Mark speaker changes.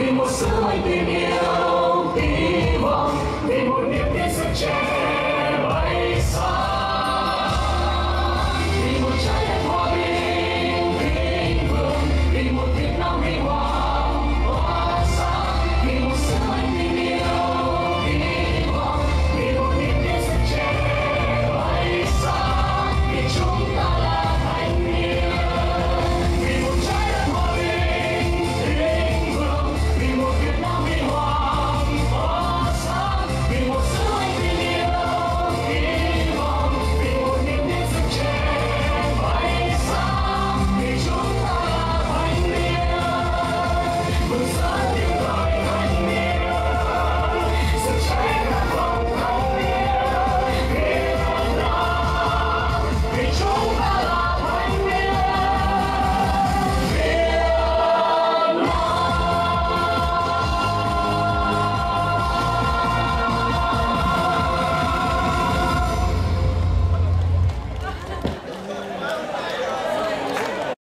Speaker 1: emoção e huy